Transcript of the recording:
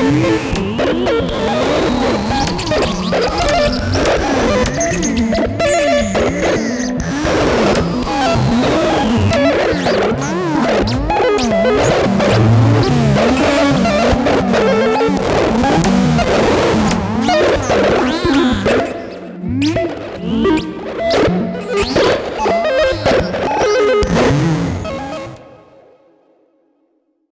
Mm-hmm.